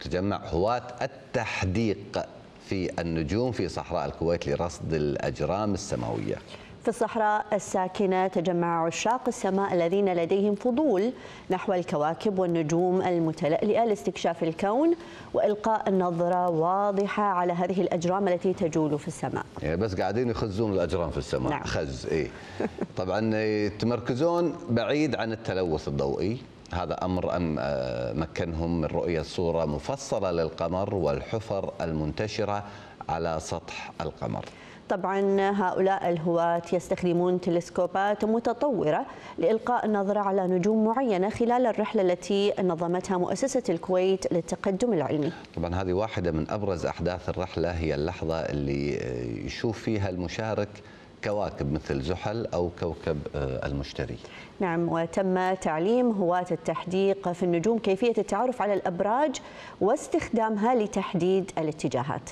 تجمع هواة التحديق في النجوم في صحراء الكويت لرصد الأجرام السماوية. في الصحراء الساكنة تجمع عشاق السماء الذين لديهم فضول نحو الكواكب والنجوم المتلألئة لاستكشاف الكون وإلقاء النظرة واضحة على هذه الأجرام التي تجول في السماء. يعني بس قاعدين يخزون الأجرام في السماء. نعم. خز إيه. طبعا يتمركزون بعيد عن التلوث الضوئي. هذا أمر أم آه، مكنهم من رؤية صورة مفصلة للقمر والحفر المنتشرة على سطح القمر. طبعا هؤلاء الهواة يستخدمون تلسكوبات متطورة لإلقاء النظرة على نجوم معينة خلال الرحلة التي نظمتها مؤسسة الكويت للتقدم العلمي. طبعا هذه واحدة من أبرز أحداث الرحلة هي اللحظة اللي آه، يشوف فيها المشارك كواكب مثل زحل أو كوكب آه، المشتري. نعم وتم تعليم هواة التحديق في النجوم كيفية التعرف على الأبراج واستخدامها لتحديد الاتجاهات.